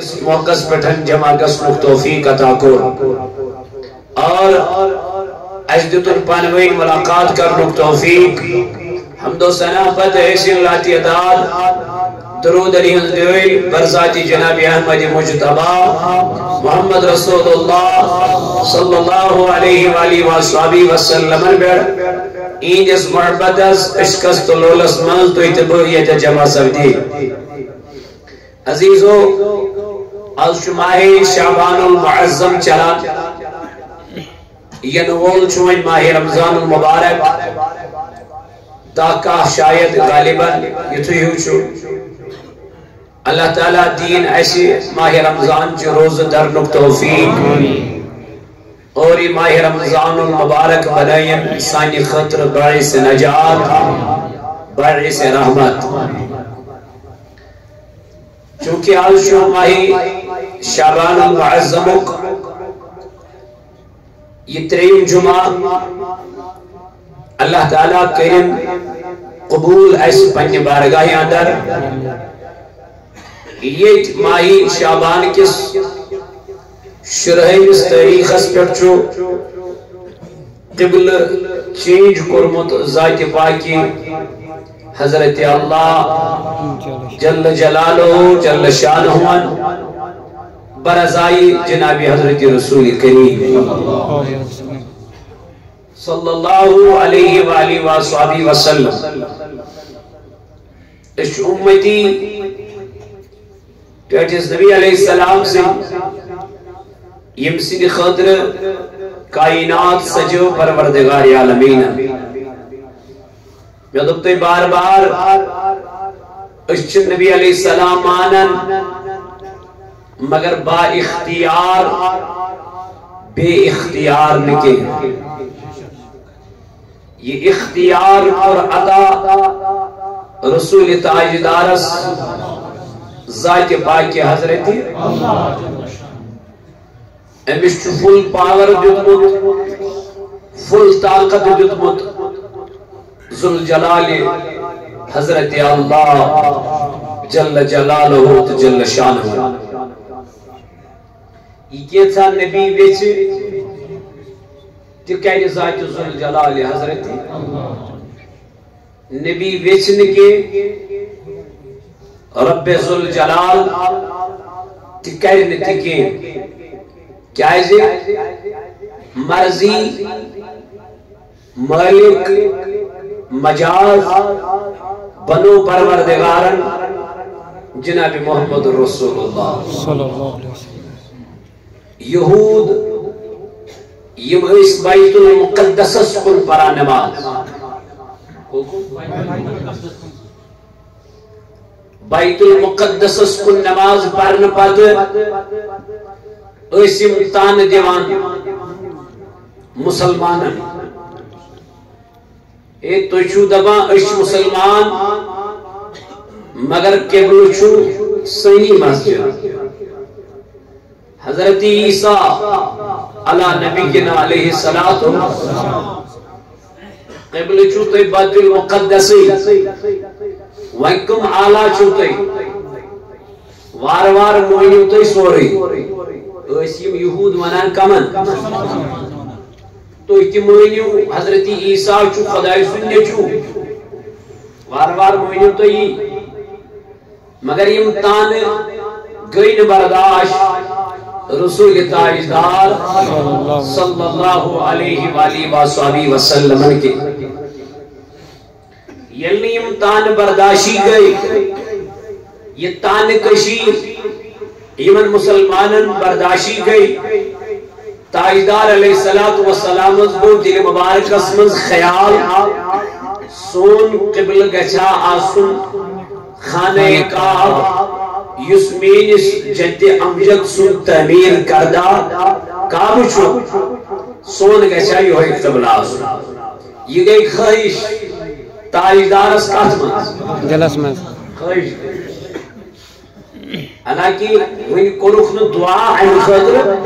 اس موقع پٹھن جمع گسنک توفیق عطا کو اور اجدت الپانوین ملاقات کرنک توفیق۔ حمد و ثنا پت ایسی اللہ تعداد درود علی ہندوی برزاتی جناب احمد مجتبا محمد رسول اللہ صلی اللہ علیہ وآلہ وآلہ وسلم بیڑ این جس محبت، اس عشقست لولس منز تو اتبویت جمع سردی عزیزو از شماہ شعبان المعظم چلا. ینوول چوئن ماہ رمضان المبارک. تاکہ شاید غالباً یتوی ہو چھو. اللہ تعالیٰ دین ایسی ماہ رمضان چو روز در نک توفیق اور یہ ماہ رمضان المبارک بنائیں سانی خطر باعث نجات باعث رحمت. چونکہ آج شو ماہی شعبان المعظمک یہ ترین جمعہ اللہ تعالیٰ کریم قبول ایس پنی بارگاہ اندر یہ ماہی شعبان کس شرحی اس تاریخ اس پر چھو قبل چینج کرمت ذات پاکی حضرت اللہ جل جلالہ جل شانہ برزائی جناب حضرت رسول کریم صلی اللہ علیہ وآلہ وآلہ وسلم، اس امتی پیٹس نبی علیہ السلام سے یمسی خطر کائنات سجو پروردگار عالمین۔ میں دکتے بار بار، اس نبی علیہ السلام آنن مگر با اختیار، بے اختیار نکے۔ یہ اختیار اور عطا رسول تاجدارس ذات پاک کے حضرت امس فل پاور دیتمت فل طاقت دیتمت ذل جلال حضرت اللہ جل جلالہ جل شانہ۔ کیسا نبی ویچ تکیل ذات ذل جلال حضرت؟ نبی ویچن کے رب ذل جلال تکیل نتکے کیا ہے جی؟ مرضی، مالک، مجاز، بنو پروردگارن، جناب محمد رسول اللہ۔ صلی اللہ علیہ وسلم۔ یہود، یم اس بیت المقدس کن پرا نماز۔ بیت المقدس کن نماز پرن پت اسم تان دیوان مسلمانن اے تو چھو دبا اش مسلمان، مگر قبل چھو سنی مسجد۔ حضرت عیسیٰ علی نبینا علیہ السلام. قبل چھو تے بیت المقدسی وکم آلہ چھو وار وار موینیو تے سوری اسیم یہود ونان کمن. تو اتی موینیو حضرت عیسیٰ چھو خدای سننے چھو وار وار موینیو تو یہ مگر یم تان گئی برداشت. رسول تاجدار صلی اللہ علیہ وآلہ وآلہ وسلم کے۔ یلنی یم تان برداشی گئی۔ یہ تان کشی یمن مسلمانن برداشی گئی۔ تاجدار علیہ السلام کو دل مبارک اسمز خیال، سون قبل گچھا آسن، خانہ کعب یس مینس جد امجد سن تعمیر کردہ چھو سون گچھا یہ آسن یہ گئی خواہش تاجدار اس کاتمت جلس میں۔ خواہش۔ حالانکہ کرخ نو دعا ہے خاطر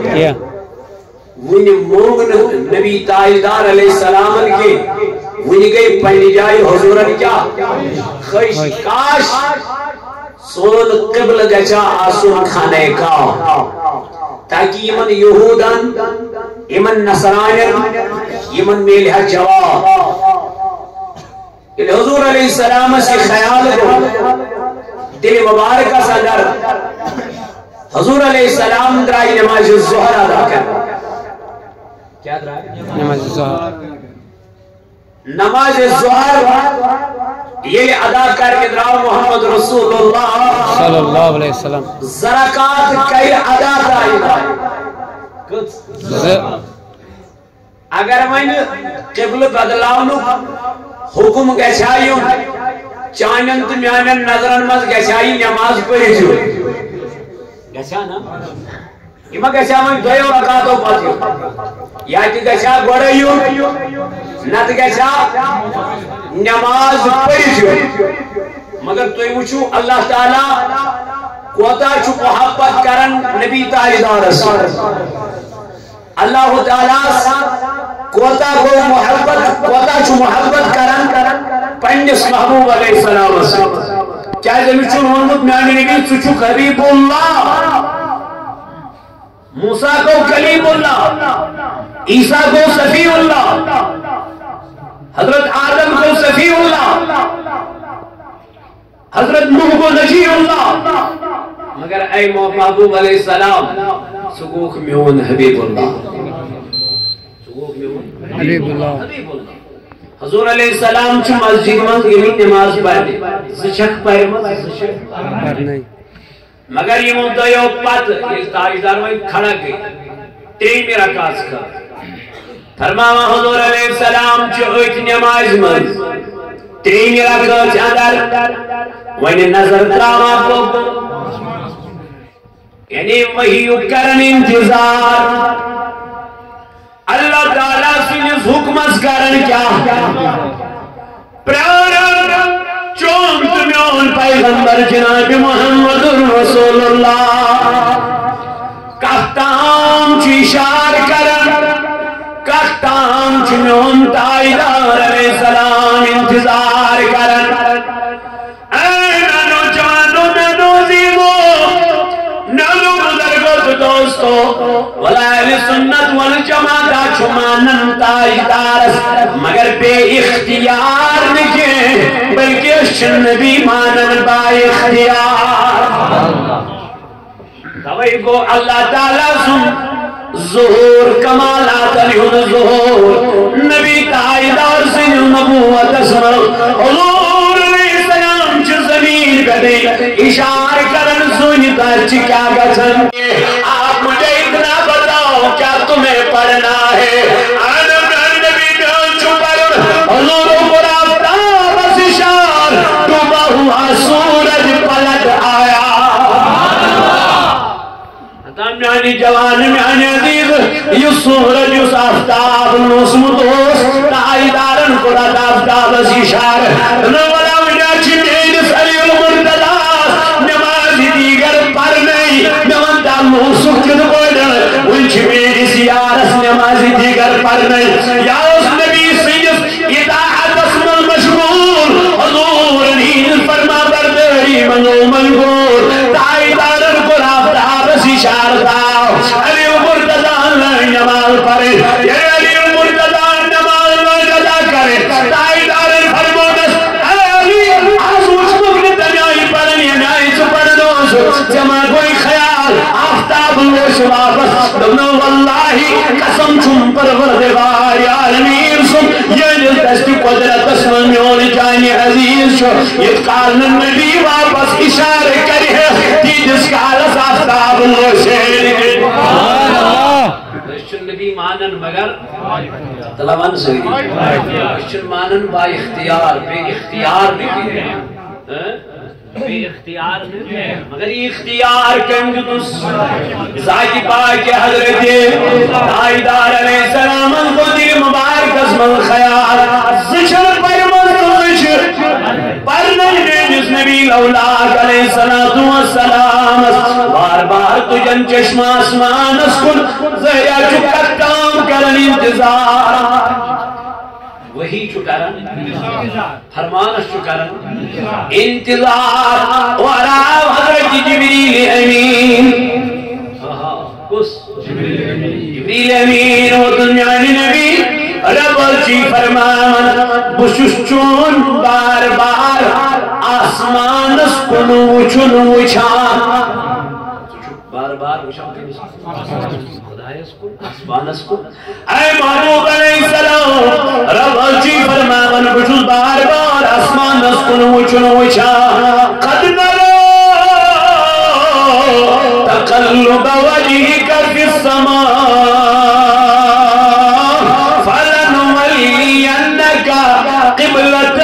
ونی موغن نبی تاجدار علیہ السلام کے ونی گئی پنی جائے حضورن کیا۔ خیش کاش سون قبل گچا آسون خانے کا۔ تاکہ یمن یہودن یمن نصرانین یمن میلہ جواب کہ حضور علیہ السلام سے خیال کو دل مبارک صدر حضور علیہ السلام درائی نماز الزہر ادا کر۔ کیا درائی؟ نماز الزہر نماز الزہر یہ ادا کر کے دراؤ محمد رسول اللہ صلی اللہ علیہ وسلم. زرکات کئی ادا درائی اگر میں قبل بدلاؤنو حکم گشایوں چانن تو میانن نظرن مز گشائی نماز پڑھیو گشا نا؟ یہ ما گشا من دویو رکاتو پاتیو یا تی گشا گوڑیو نت گشا نماز پڑھیو مگر تو وچھو اللہ تعالی کوتا چھو محبت کرن نبی تاریدار اللہ تعالی کوتا کو محبت کوتا چھو محبت کرن پنجس محبوب علیہ السلام کیا جب چھو محمد میانی نبی چھو قریب اللہ موسیٰ کو کلیم اللہ، عیسیٰ کو صفی اللہ، حضرت آدم کو صفی اللہ، حضرت نوح کو نجی اللہ۔ مگر اے محبوب علیہ السلام سگوک میون حبیب اللہ۔ سگوک میون حبیب اللہ حبیب اللہ۔ حضور علیہ السلام چھ مسجد من یہی نماز پڑھنے زشک پڑھنے زشک۔ پر مگر یہ مدعیو پت اس تاریدار میں کھڑا گئی۔ تیمی رکاس کا۔ فرماوا حضور علیہ السلام چھ نماز من تیمی رکاس اندر وین نظر تراما کو۔ یعنی وہی کرن انتظار۔ اللہ تعالیٰ سنس حکمس کرن کیا؟ پرارن چونت میون پیغمبر جناب محمد رسول اللہ۔ کفتام چی اشار کرن کفتام چی میون تائیدار علیہ السلام انتظار کرن۔ اے ننو جانو، ننو زیمو ننو بزرگو دوستو ولا اہل سنت والجماعت چھمانن تائیدار مگر بے اختیار نہیں۔ نکے بلکہ نبی مانن با اختیار دوئی کو اللہ تعالیٰ سن ظہور کمالات علیہن سورج اس آفتاب نوسم دوست تائیدارن کو رات آفتاب اس اشار نولا وجا چی سلی علی نمازی دیگر پر نہیں نمان تا موسوک کد بوڑن ان چی میرس یارس نماز دیگر پر نہیں۔ یا اس نے عزیز شو یہ قارن نبی واپس اشارے کری ہے تیجس کالس آفتاب لوشے اشن نبی مانن مگر طلبان سوئی اشن مانن با اختیار، بے اختیار نکی ہاں؟ بے اختیار مگر یہ اختیار کنگ دس ذاتی پاک حضرت آئیدار علیہ السلام کو دل مبارک اسم خیال۔ زشر پر پر نہیں جس نبی لولاک علیہ السلام بار بار تجن چشم آسمان اسکن. زہیا چکت کام کرن انتظار. وہی چھو کرن فرمانس چھو انتظار. وراء حضرت جبریل امین. کس؟ جبریل امین. و دنیا نبی. رب جی فرمان. بشش چون بار بار. آسمان اس کنو وچن وچان بار بار وچان کنس خدایس کو، آسمانس کو۔ اے محبوب علیہ السلام، رب جی فرمان بشش بار بار آسمانس کنو وچن وچان قد نرى تقلب وجهك في السماء، فلنولينك قبلة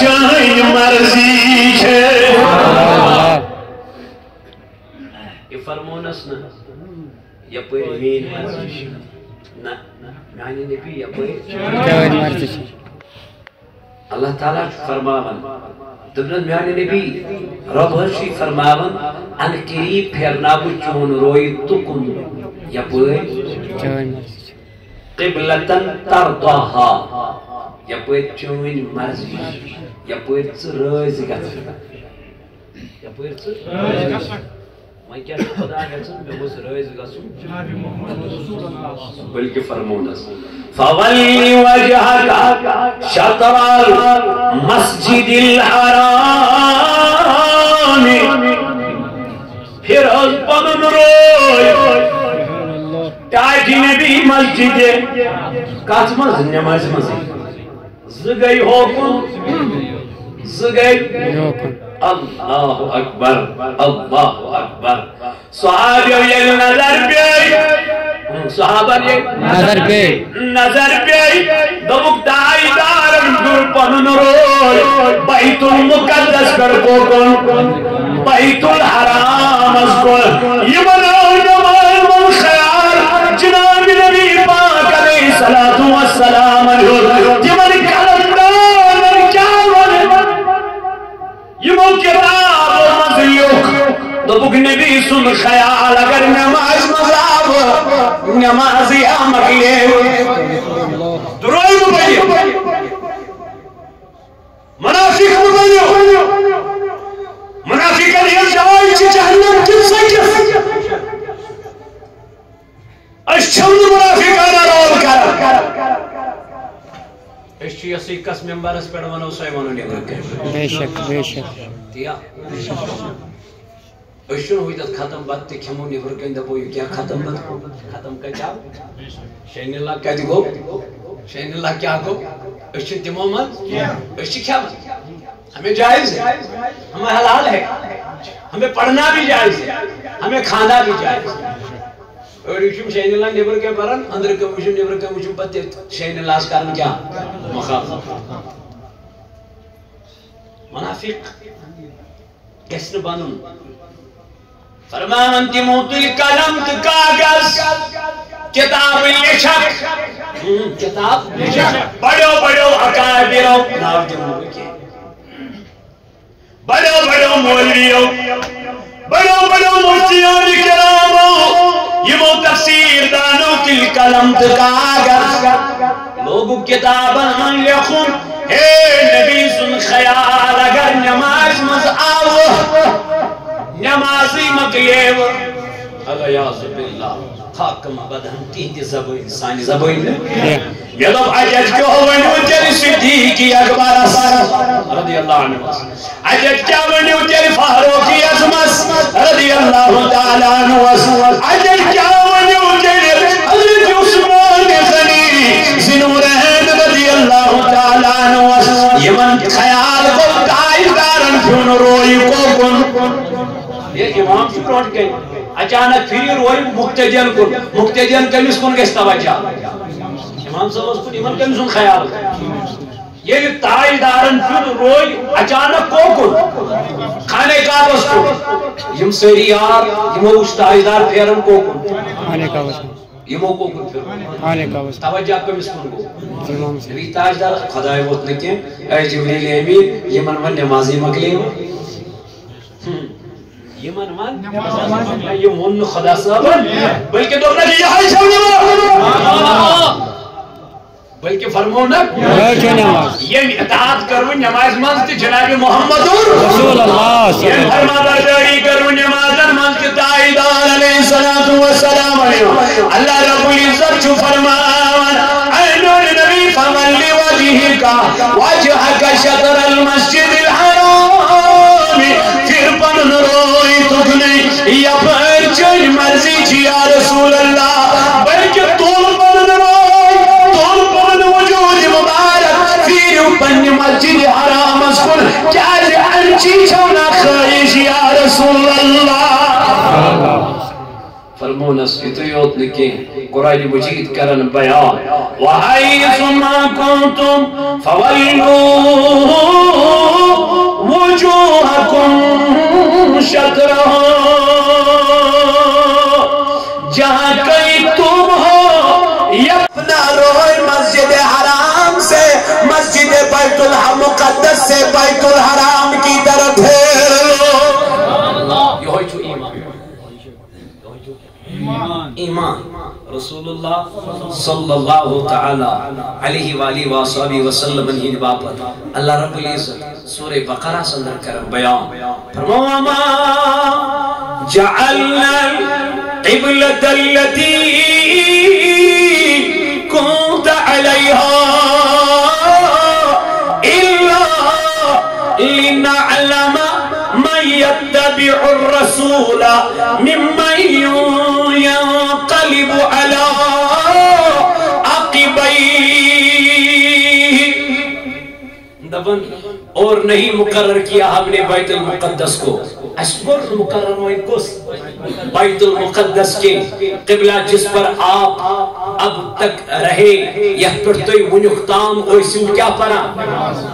پہچان مرضی چھے۔ یہ فرمونس نا یا پہر مین مرضی نا میانی نبی یا چون مرضی چھ اللہ تعالیٰ فرماون دبنن میانی نبی رب ہرشی فرماون ان قریب پھیرنا بو چون روی تکن یا چھ قبلتن ترضاها یا پہر چون مرضی یا پہر ژٕ رٲزۍ گژھن یا پہر ژٕ وۄنۍ کیٛاہ چھُ خدا گژھن مےٚ گوٚژھ رٲزۍ گژھُن بلکہ فرمونس شطر المسجد الحرام پھر از پنن روی تاج نبی مسجد کات مز نماز مز زگئی ہوکن زگئی. اللہ اکبر. اللہ اکبر. صحابیو یہ نظر بیئی صحابہ یہ نظر پہ نظر بیئی دبک دائی دارن دور پنن روی بیت المقدس کر کوکن. بیت الحرام از کن یمن نمان من خیال. جناب نبی پاک علیہ الصلوۃ والسلام یمن مزیوک دبک نبی سن خیال اگر نماز مذاب نمازی آمکلے دروئی مبینیو منافق مبینیو منافق علیہ جائی چی جہنم کن سکس اشچھوند منافق آنا رول کر۔ اس چی اسی کس ممبرس پیڑ ونو سوئی ونو نیور کر بے شک بے شک۔ دیا۔ اشن ہوئی تت ختم بات تے کھمو نیبر کہیں دبو یہ کیا ختم بات ختم کا کیا شین اللہ کیا دی گو شین اللہ کیا گو اشن تمو من اشن کیا من ہمیں جائز ہے ہمیں حلال ہے ہمیں پڑھنا بھی جائز ہے ہمیں کھانا بھی جائز ہے اور یہ شین اللہ نیبر کے پرن اندر کے وشم نیبر کے وشم پتے شین اللہ اس کارن کیا مخالف منافق گسن بنن فرمان تمو تل قلم تو کاغذ کتاب لچھک کتاب بڑو بڑو اکابرو۔ ناو دمو کے بڑو بڑو مولویو بڑو بڑو مفتیوں کرامو یمو تفسیر دانو تل قلم تو کاغذ۔ لوگو کتاباں لکھن اے نبی سن خیال اگر نماز مز آو۔ نمازی مکلیو الیاذ باللہ حاکم بدہم تیتی زبوین سانی زبوین یہ دو عجد کیوں ونیو تیری صدیقی اکبر رضی اللہ عنہ۔ عجد کیا ونیو تیری فاروقی ازمس رضی اللہ تعالیٰ عنہ۔ عجد کیا ونیو تیری حضرت عثمان غنی۔ زنورہن رضی اللہ تعالیٰ عنہ۔ یمن خیال کو تائر دارن کیوں روئی کو کن یہ امام سے پروٹ گئی۔ اچانک پھر روئی مقتدین کن مقتدین کمیس کن گیس توجہ۔ امام صاحب اس کن امام کمیس کن خیال۔ یہ تائی دارن پھر روئی اچانک کو کن؟ کھانے کا بس کن یم سری یار یم اس تائی دار پھیرن کو کن۔ آنے کا وسن یمو کو کن پھر۔ آنے کا بس توجہ کمس کن امام سے نبی تاجدار خدای ووت نکے اے جبریل امین یمن من نمازی مکلی یمن من یہ من خدا صاحب بلکہ تو نہ یہ ہے چھو بلکہ فرمو نہ نماز یہ اطاعت کرو نماز منز تے جناب محمد رسول اللہ یہ فرما برداری کرو نماز منز تے تائیدار علیہ الصلوۃ والسلام علیہ اللہ رب العزت جو فرمان عین نبی فمن لوجهك وجهك شطر المسجد الحرام پھر پن روئی يا جن مرزيك يا رسول الله. برج طول بلن روي طول بلن مبارك. في ربن مسجد حرام اسكن. جاز انشي شونا خارج يا رسول الله. فرمونس يطيوت لكي قرآن مجيد كرن بيان وحيث ما كنتم فولوا وجوهكم شطرهم کئی تم ہو اپنا روح مسجد حرام سے مسجد بیت المقدس سے بیت الحرام کی طرف ایمان۔ ایمان۔ رسول اللہ صلی اللہ تعالی علیہ وآلہ وآلہ وسلم باپت۔ اللہ رب العزت سورہ بقرہ سندر کرم بیان۔ فرماما جعلنا القبلة التي كنت عليها إلا لنعلم من يتبع الرسول ممن ينقلب على عقبيه. اور نہیں مقرر کیا ہم نے بیت المقدس کو۔ اسپر مقرر ہوئی کس بیت المقدس کے قبلہ جس پر آپ اب تک رہے یہ پر توی ونیختام ایسیو کیا پرا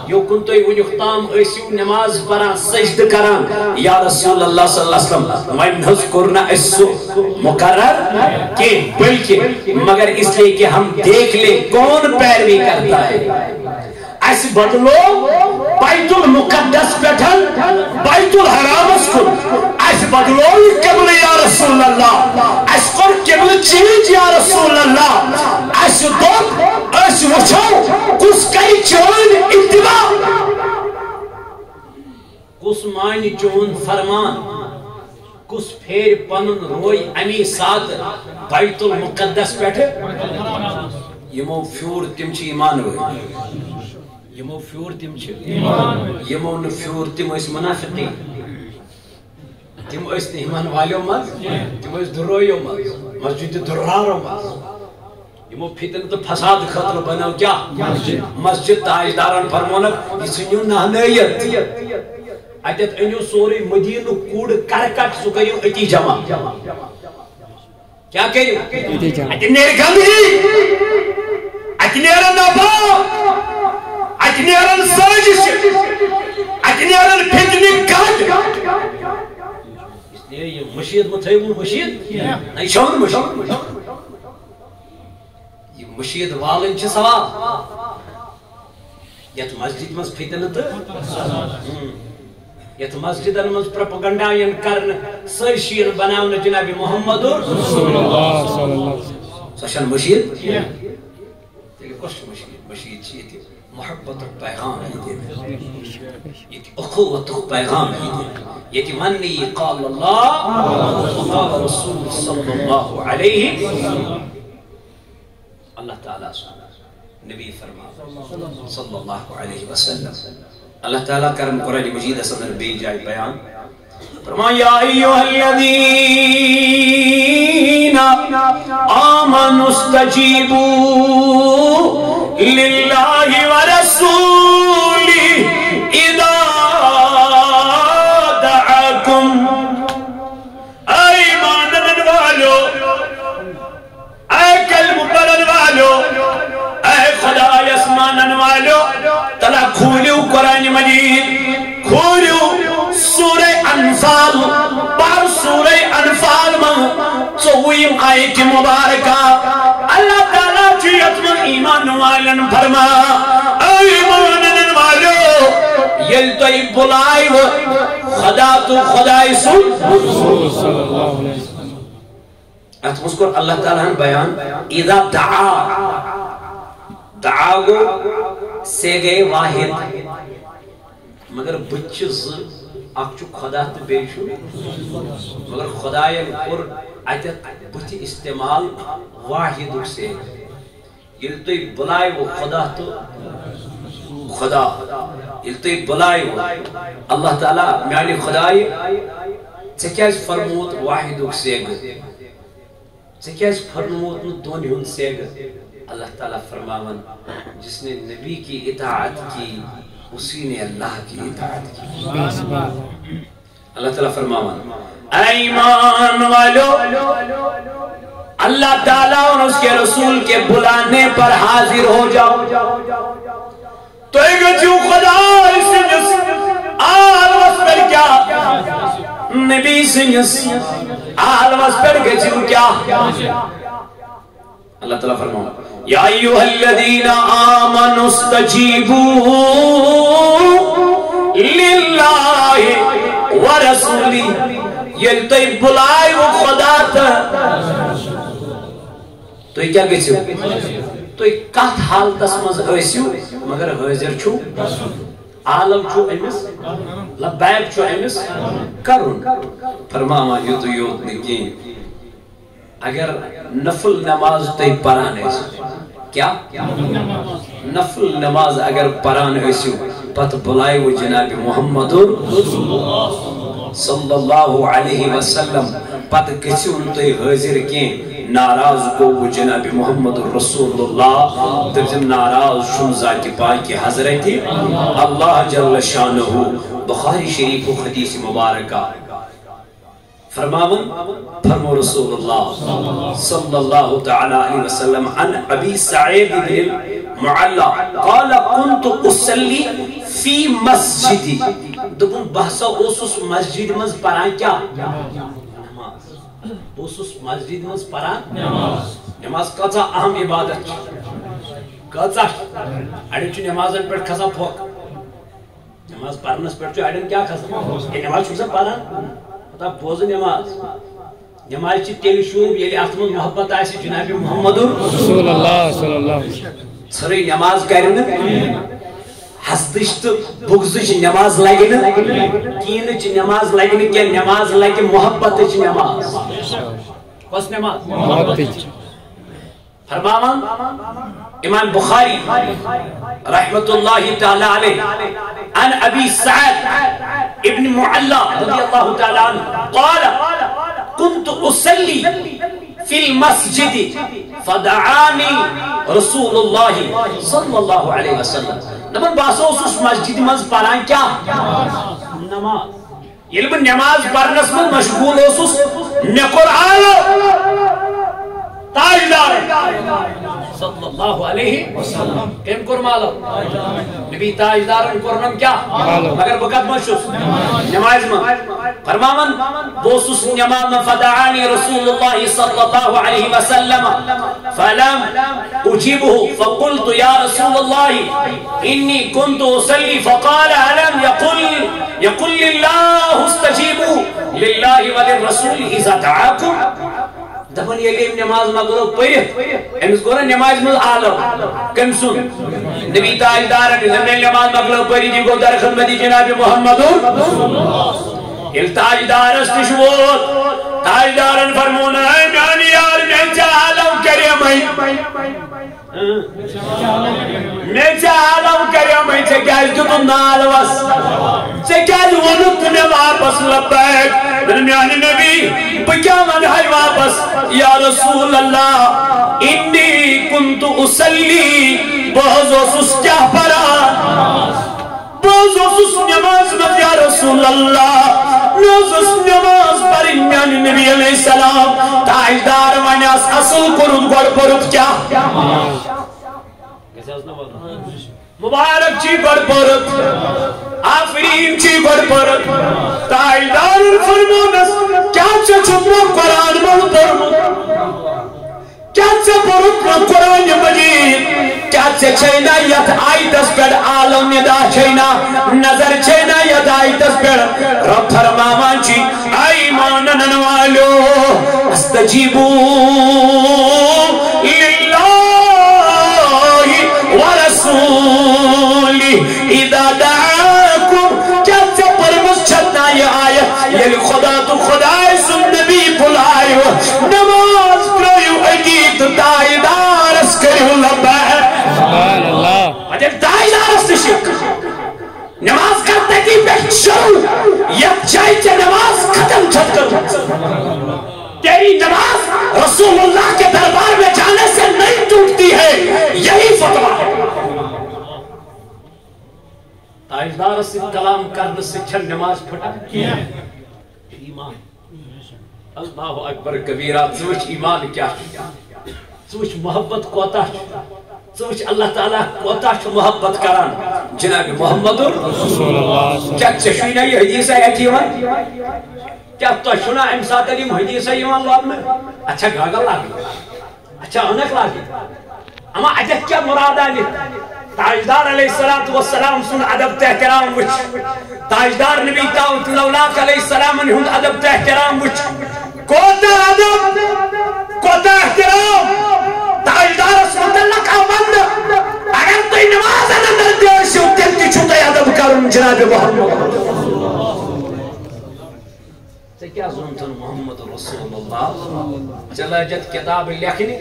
یو کن توی ونیختام ایسیو نماز پرا سجد کران یا رسول اللہ صلی اللہ علیہ وسلم وین حض کرنا اسو مقرر کہ بلکہ مگر اس لیے کہ ہم دیکھ لیں کون پیروی کرتا ہے۔ اس بدلو بیت المقدس پیٹھن بیت الحرام اسکن۔ اس بدلو قبل یا رسول اللہ اس کن قبل چیز یا رسول اللہ۔ اس دو اس وچھو کس کئی چون اتباع۔ کس مانی چون فرمان کس پھیر پنن روئی امی ساتھ بیت المقدس پیٹھے یمو فیور تم چھ ایمان ہوئی یمو فیور تم چھ یمو نہ فیور تم اس منافقین تم اس ایمان والیو مز تم اس درویو مز مسجد درارو مز یمو فتن تو فساد خطر بناو کیا مسجد تاجداران فرمونک یہ سنیو نہنیت اتت انیو سوری مدینو کوڑ کرکٹ سو کریو اتی جمع کیا کریو اتی جمع. اتن نیر گندگی اتن نیر نبا اتن نیر سازش اتن نیر فتنی گھٹ اس لیے یہ مشید متھیبون مشید نہیں شون مشید یہ مشید والن چھ سوال یت مسجد مز فتن تو. یت مسجدن مز پروپگنڈا ین کرن سرشین بناون جناب محمد. رسول اللہ صلی اللہ علیہ وسلم. سشن مشید تیلی کش مشید تی محبت پیغام ہے دے یہ اخوت پیغام ہے دے۔ یہ منی قال اللہ وقال رسول صلی اللہ علیہ اللہ تعالیٰ سبحانہ نبی فرما، صلی اللہ علیہ وسلم۔ اللہ تعالیٰ کرم قرآن مجید اصدر بے جائے بیان۔ فرما یا ایوہ الذین آمنوا استجیبوا للہ ورسولی اذا دعاکم اے ایمان والو، اے کلم پرن والو، اے خدا یسمانن والو، تلا کھولیو قرآن مجید، کھولیو سورہ انفال بار سورہ انفال من چوئی آیت مبارکہ۔ اللہ تعالیٰ چی اتمن ایمان والن فرما، اے ایمان والو، یل تو ای بلائی و خدا تو خدای سن صلی اللہ علیہ وسلم ات مذکر اللہ تعالیٰ ہن بیان، اذا دعا دعا گو سے گئے واحد۔ مگر بچس اکھ چھ خدا تو بیٚیہِ مگر خدایَن کوٚر اتٮ۪تھ بُتھِ استعمال واحدُک سے۔ ییٚلہِ تُہۍ بُلایو خدا تہٕ خدا. ییٚلہِ تُہۍ بُلایو اللہ تعالیٰ میانہِ خدایہِ ژےٚ کیٛازِ فرمووُت واحدُک سیگہٕ ژےٚ کیٛازِ فرمووُت نہٕ دۄن ہُنٛد سیگہٕ اللہ تعالیٰ فرماون، جس نے نبی کی اطاعت کی، اسی نے اللہ کی اطاعت کی. اللہ تعالیٰ فرماون ایمان والو اللہ تعالیٰ اور اس کے رسول کے بلانے پر حاضر ہو جاؤ۔ تو ایک جو خدا سنس آل وس پر کیا؟ نبی سنس آل وس پر گچو کیا؟ اللہ تعالیٰ فرماؤں۔ یا ایوہ الذین آمنوا استجیبوا للہ ورسولی یہ یل تُہۍ بُلایو خدا تہٕ تُہۍ کیٛاہ گٔژھِو تُہۍ کتھ حالتس منٛز ٲسِو مگر حٲضِر چھُو، عالم چھُ أمِس لبیک چھُ أمِس کرُن۔ فرماوان یوٚتُے یوت نہٕ کِہیٖنۍ اگر نفل نماز تُہۍ پران ٲسِو کیا؟ نفل نماز اگر پران ٲسِو پتہٕ بُلایو جناب محمد صلی اللہ علیہ وسلم پتہٕ گٔژھِو نہٕ تُہۍ حٲضِر کینٛہہ ناراض گوٚو جناب محمد رسول اللہ دٔپزِم ناراض چھُم ذاتِ پاکہِ حضرت اللہ جل شانہُ بخاری شریف و حدیث مبارکہ۔ فرماون، فرمو رسول اللہ صلی اللہ تعالی علیہ وسلم عن ابی سعید بن المعلا قال كنت اصلي في مسجدي دبن بحثا اوسس مسجد مز پران کیا؟ اوسس مسجد مز پران نماز. کتا اہم عبادت. کتا اڑی چھ نمازن پر کھسا پھوک. نماز پرنس پر چھ اڑن کیا کھسا یہ نماز چھو پران پتہ بوز نماز. نماز چھ تیل شوب یلی اتھ من محبت آسی جناب محمد رسول اللہ صلی اللہ علیہ وسلم. ژھرٕے نماز کرِ حسدٕچ تہٕ بُغضٕچ نماز لگہِ نہٕ کیٖنٕچ نماز نہٕ کینٛہہ نماز لگہِ محبتٕچ نماز۔ کۄس نماز۔ محبت فرماوان امام بخاری رحمت اللہ تعالی علیہ عن ابی سعد ابن معلا رضی اللہ تعالی عنہ قال كنت اصلي فی المسجد فدعانی رسول اللہ صلی اللہ علیہ وسلم. نمبر باسو اس مسجد منز پران کیا؟ نماز. ییٚلہِ نماز پرنس من مشغول اس. مےٚ کوٚر آلو تاجدار। صلی اللہ علیہ وسلم. کم کور مالو نبی تاجدار کورنم کیا؟ مگر بکت مشوس نماز من فرمامن بوسوس نماز من فدعانی رسول اللہ صلی اللہ علیہ وسلم. فلم اجیبه فقلت یا رسول اللہ انی كنت اصلی فقال علم يقول يقول لله استجیبوا للہ وللرسول اذا دعاكم دپن یلی نماز مغلو پرت امس گو نماز مز آلو کم سن نبی تاجدار نے نماز مغلو پرت یہ جی گو در خدمتی جناب محمد۔ یل تاجدار است ووت تاجدارن فرمونا اے میانی یار میں چالو کرے میں میں چالو کرے میں چے کیاز دتو نالوس چے کیاز ونت میں واپس لبیک میانی نبی بکیا من ہے واپس یا رسول اللہ انی کنت اسلی بہز وسوس کیا پرا بہز وسوس نماز میں یا رسول اللہ نوزس نماز پر میانی نبی علیہ السلام، تاجدار ونیاس اصل کرن گوڑ پرت کیا؟ مبارک چی گوڑ پرت آفرین چی بڑ پر تائیدار فرمونس کیا چا چھپو قرآن مل پرمو کیا چا پرمو قرآن مجید کیا چا چھینا یت آئی پیڑ عالم ندا چھینا نظر چھینا یت آئی پیڑ رب فرمامان چی آئی مانن والو استجیبو نماز کرتے کی پہ شروع۔ یک جائے کہ نماز ختم چھت کرو تیری نماز رسول اللہ کے دربار میں جانے سے نہیں ٹوٹتی ہے۔ یہی فتوہ ہے تاجدار سے کلام کرنے سے چھن نماز پھٹا کیا ایمان۔ اللہ اکبر کبیرہ زوچ ایمان کیا۔ زوچ محبت کوتا زوچ اللہ تعالیٰ کوتا چھ محبت کران۔ جناب محمد رسول اللہ کیا چشوینا یہ حدیث ہے ایک ایمان کیا تو شنا امسات علیم حدیث ہے ایمان لوگ میں؟ اچھا گاگل لاگی اچھا انک لاگی اما عجب کیا مراد آلی تاجدار علیہ السلام سن ادب تحترام وچ۔ تاجدار نبی تاوت لولاک علیہ السلام ہند ادب تحترام وچ۔ کوتا ادب کوتا احترام؟ تاجدار اس متعلق آمند اگر تو نماز اندر دیوشی و تلتی چھوٹے ادب کرن جناب محمد کیا زونتن محمد رسول اللہ چلا جت کتاب لکھنی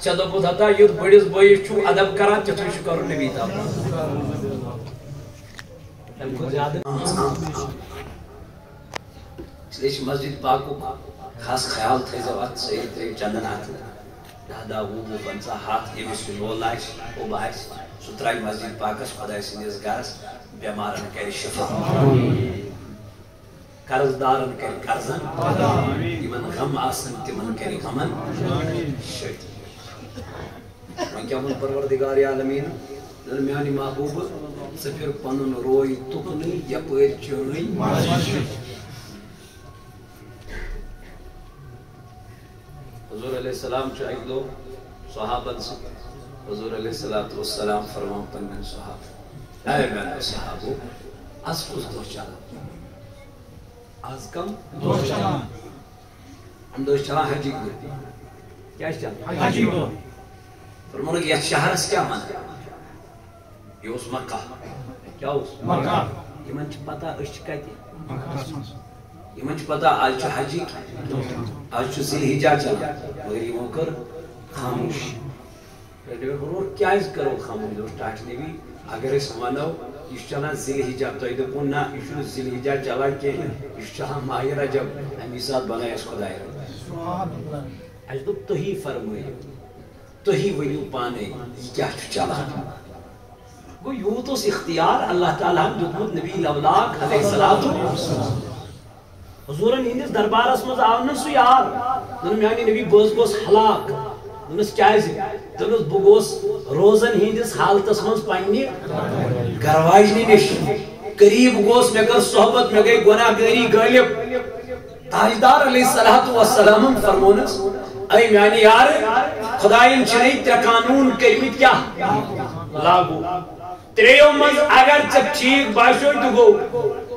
چدو بود ہتا یوت بڑیس بوئی چھو ادب کران چتو چھو کرو نبی تا اس لیے مسجد پاک کو خاص خیال تھے زوات سے تھے چندن ہاتھ دادا وہ وہ بنسا ہاتھ یہ اس کو لائش وہ باعث سترائی مسجد پاکس خدا سندس گرس بیمارن کری شفا قرضدارن کر قرضن یمن غم آسن تمن کر غمن وۄنۍ کیٛاہ ووٚن پروردگار عالمیٖن زن میانہِ محبوٗب ژٕ پھِر پنُن روے تُکنٕے یپٲرۍ چٲنۍ حضور علیہ السلام اکہِ دۄہ صحابن سۭتۍ حضور علیہ الصلوۃ والسلام فرمان پننٮ۪ن صحابہٕ اے میانیو صحابو آز کُس دۄہ چلان آز کم؟ ہم دو چلان حجی کو کیا چلان فرمانو کہ یتھ شہرس کیا من یہ اس مکہ کیا اس مکہ۔ یمن چھ پتہ أسۍ چھِ کتہِ یمن پتہ چھُ حجی چھُ ذی الحجہ چلان مگر یمو کٔر خاموش۔ فرمانو کیازِ کرو خاموش؟ ٹاٹھ نبی اگر أسۍ ونو یہ چلان ذی الحجہ تۄہہِ دوٚپوُ نہ یہِ ذی الحجہ چلان کینٛہہ یہِ چلان ماہِ رجب امی بنٲے اَسہِ خۄداے اَسہِ دوٚپ تُہی فرمٲیِو تُہی ؤنِو پانے یہِ کیٛاہ چھُ چلان گو یوت اس اختیار اللہ تعالیٰ ہم دیتمت نبی لولاک علیہ السلام حضورن ہندس دربارس مز آو نا سو یار۔ دن میانی نبی بوز گوس ہلاک دنس کیاز دنس بہ گوس روزن ہندس حالتس مز پننی گرواجنی نش۔ قریب گوس مے کر صحبت مے گئی گناہ گاری غالب تاجدار علیہ الصلوۃ والسلام فرمونس۔ اے میانی یار خداین چنئی ترے قانون کریمت کیا؟ لاگو۔ تریو مز اگر ژےٚ ٹھیٖک باسیو تہِ گوٚو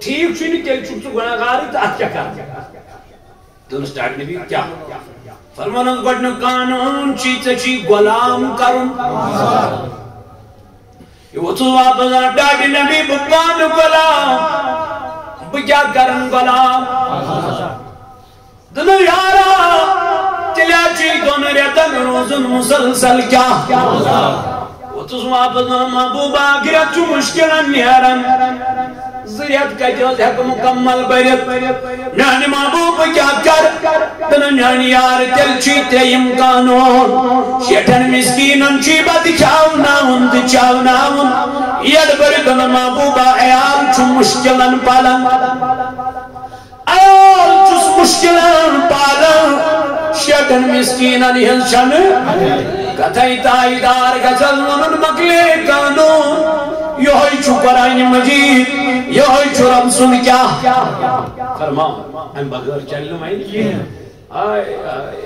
ٹھیک ٹھیٖک چھُنہٕ تیٚلہِ چھُکھ ژٕ گُناہگارٕے تہٕ اَتھ کیٛاہ کَرٕ؟ دوٚپنس سٹاٹ نبی کیٛاہ فرمانس گۄڈنیُک قانوٗن چھی ژےٚ چھی غلام کَرُن یہِ ووٚتھُس واپس ڈاڈِ نبی بہٕ پانہٕ غلام بہٕ کیٛاہ کَرن غلام۔ دوٚپُن یارا تیٚلہِ حظ چھُے دۄن رٮ۪تن روزُن مُسلسل کیٛاہ ووتُس واپس محبوبا گرت چھُ مُشکِلن نیران زریت کتہِ حظ ہٮ۪کہٕ مُکمل بٔرِتھ میانہِ محبوب کیٛاہ کر دپن میانہِ یار تیٚلہِ چھُے ترٛیٚیِم قانوٗن شیٹھن مسکیٖنن چھُے بتہٕ کھیاوناوُن تہٕ چاوناوُن ییٚلہِ بٔرِتھ دپن محبوبا عیال چھُ مُشکِلن پلن عیال چھُس مُشکِلن پالن، شیٹھن مسکیٖنن ہٕنٛز چھنہٕ کتھے تایدار گژھن ونن مکلے قانون یہ چھو قرآن مجید یہ چھو رب سن کیا؟ فرماؤ ہم بغیر چلو میں آئے آئے آئے،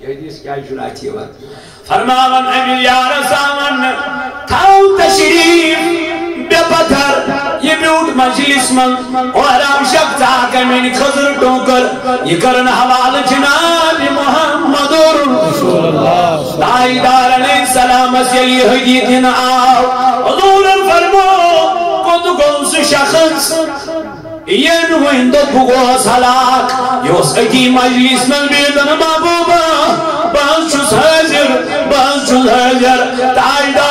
یہ حدیث کیا جلاتی بات۔ فرماؤں امیل یا رسامن تھاو تشریف بے پتھر، یہ بیوٹ مجلس من. ورام شک تاک من خضر ٹوکر یہ کرن حوال جناب محمد رسول اللہ. دائیدار علیہ السلام سے یہ حدیث آو. حضور فرمو کد گونس شخص. یہ نوین تو بگوس حلاک یہ اس اکی مجلس من بیدن محبوبہ. باز چھس حاضر باز چھس حاضر تائیدارن فرمو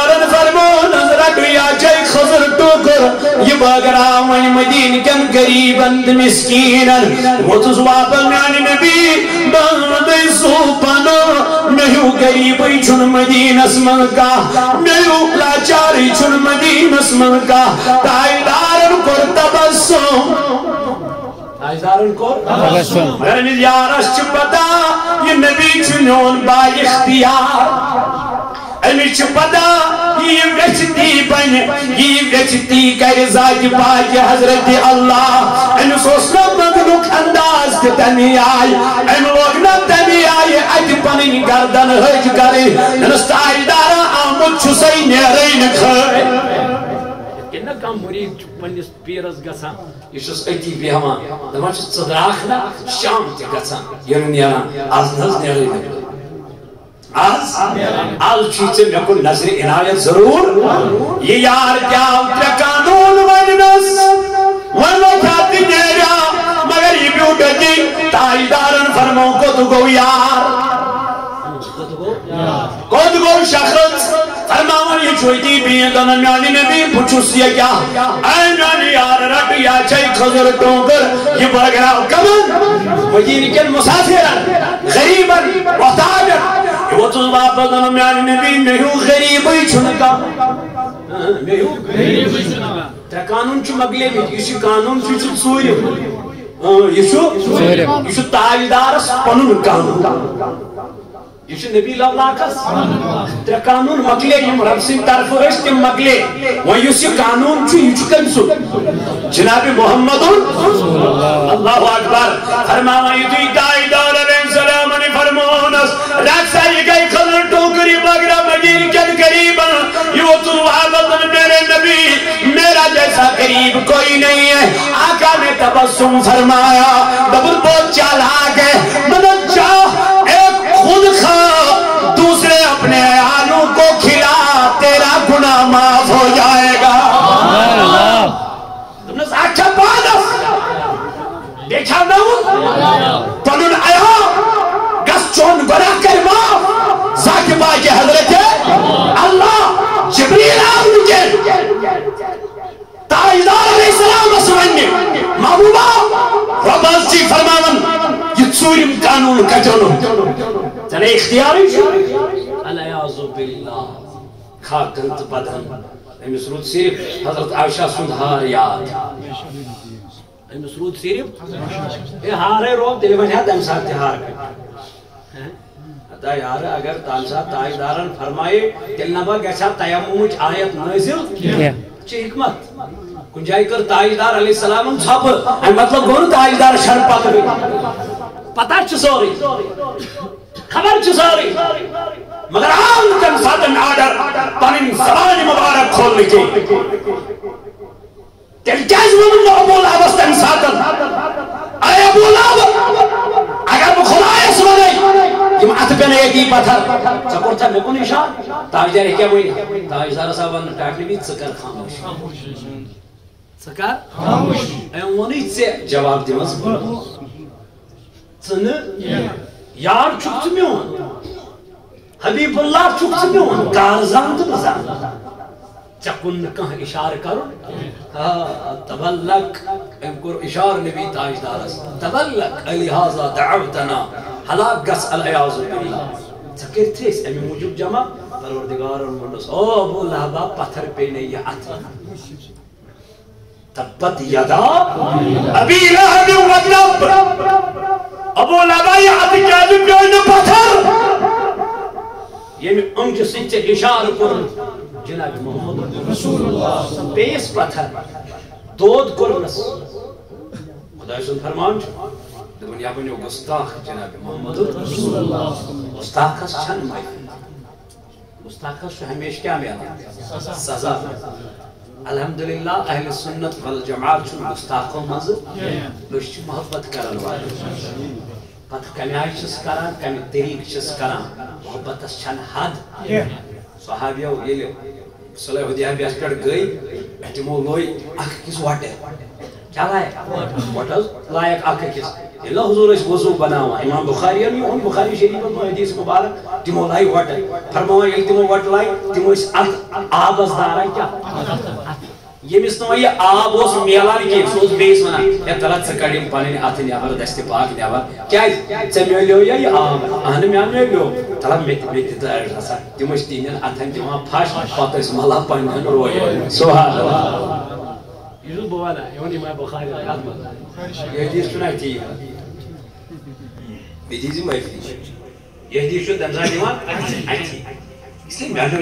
یہ باگرام وی مدین کن قریبند مسکینن وہ تس واپس میانی نبی باندی سوپنا میو قریبی چھن مدین اسمن کا۔ میو لاچاری چھن مدین اسمن کا۔ تائیدارن کر تبسم۔ تائیدارن کر تبسم۔ یارس چھ پتا یہ نبی چھ میون با اختیار۔ امی چھ پتا یہ وچتی بن یہ وچتی کر ذات پاک حضرت اللہ امی سوسنا مگنک انداز کے تمی آئی امی لوگ نہ تمی آئی اج پنن گردن حج کرے نستائی دارا آمد چھ سی نیرین کھائے کنا کم مرید چھ پنس پیرس گسان یہ چھس اتی بیہمان دپان چھس صدراخ نا شام تہ گسان یہ نیران آز نز نیرین آز آز چیچے میں کو نظر عنایت ضرور. یہ یار کیا اتر قانون وننس ونو کھاتی نیریا مگر یہ بیو ڈٹی تائیدارن فرمو کو تو گو یار. کود گو شخص. فرماون یہ چھوٹی بیندن میانی نبی پوچھوس یہ کیا؟ اے میانی یار رٹ یا چائی خضر ٹونکر. یہ برگراو کمن. مدین کن مسافرن غریبن محتاجن وہ تو واپس دن میانی نبی میہو غریبی چھنکا میہو غریبی چھنکا تر قانون چھو مگلے میں یہ چھو قانون چھو چھو سوری یہ چھو یہ چھو تاجدارس پنن قانون۔ یہ نبی اللہ کس تر قانون مکلے یم رب سن طرف اس تم مکلے وہ یس یہ قانون چھو یہ چھو کم سو جناب محمد اللہ اکبر فرماوا یہ تو دائی دار علیہ السلام نے فرمونس رکھسا یہ گئی خضر ٹوکری بگرا مدین کن قریبا یہ وہ تو وحابت میرے نبی میرا جیسا قریب کوئی نہیں ہے آقا نے تبسم فرمایا دبر بہت چالا قانون کتنو ژےٚ اختیارٕے چھُ الیاذ باللہ خاکن تہٕ بدن. أمِس روٗد صرف حضرت عائشہ سُنٛد ہار یاد. أمِس روٗد صرف ہے ہارے روب تیٚلہِ وَنہِ ہا تَمہِ ساتہٕ تہِ ہار کَتہِ ہتا یار اگر تَمہِ ساتہٕ تاجدارن فرمایے تیٚلہِ نبا گژھِ ہا تیممٕچ آیت کیٚنٛہہ چھ حکمت؟ کن جائے کر تاجدار علیہ السلام چھپ اے مطلب گون تاجدار شر پت ہوئی پتہ چھ سوری خبر چھ سوری مگر آن کن ساتن آڈر پنن زبان مبارک کھول لکھے تیل کیز من ابو لابس تن ساتن۔ اے ابو لاب اگر وہ خدا اس ونے یم ات پہ نہیں کی پتھر چکر تھا میں کون اشار تاجدار کیا ہوئی؟ تاجدار صاحب نے ٹاکلی بھی سکر خاموش۔ سکر خاموش۔ اے ونی سے جواب دیمس ژن یار چھُکھ ژٕ میون حبیب اللہ چھُکھ ژٕ میون کارزان تہٕ بزان ژےٚ کُن نہٕ کانٛہہ اِشارٕ کَرُن تبلک أمۍ کوٚر اِشارٕ نبی تاجدارس تبلک لہذا دعوتنا ہلاک گژھ العیاذ باللہ ژےٚ کٔرتھٕے أسۍ اَمہِ موٗجوٗب جمع پروردگارن ووٚنُس او ابو لہبا پتھر پیٚیہِ نہٕ یہِ اَتھٕ تبت یدا ابی لہب وطلب ابو لہبا یہ اَتھٕ کیٛازِ پیٚو پتھر یعنی ییٚمہِ أنٛگجہِ سۭتۍ ژےٚ اِشارٕ کوٚرُتھ جناب محمد رسول اللہ پیس پتھر دود کرنس خدا سن فرمان چھو دبن یا بنیو گستاخ جناب محمد رسول اللہ گستاخس چھن مائی گستاخس چھو ہمیش کیا میلا سزا الحمدللہ اہل سنت والجماعت چھو گستاخو مز لوش چھو محبت کرن والے پتہ کمی آئی چھس کران کمی طریق چھس کران محبت اس چھن حد صحابیو یہ صلح حدیبیس پر گئی تمو لوئی اکھ کس واٹے کیا لائق واٹ از لائق اکھ کس اللہ حضور اس وضو بناوا امام بخاری اور امام بخاری شریف میں حدیث مبارک تمو لائی واٹ فرمایا یہ تمو واٹ لائی تمو اس آب از دارا کیا یمس نو یہ آب اس میلان کی سوز بیس ونا یا تلت سے کڑیم پانی اتھ نیبر دست پاک نیبر کیا ژے میلیو یا یہ آب اہن مے میلیو تلا مے مے تہ رسا تم اس تینن اتھن دِوان پھش پتہ اس ملا پنن روی سبحان اللہ یہ بوانا یہ امام بخاری یاد مت یہ حدیث سنا تھی Bidizi mi? یہ حدیث چھُ تمہِ ساتہٕ دِوان اَتھِ اس لیے مےٚ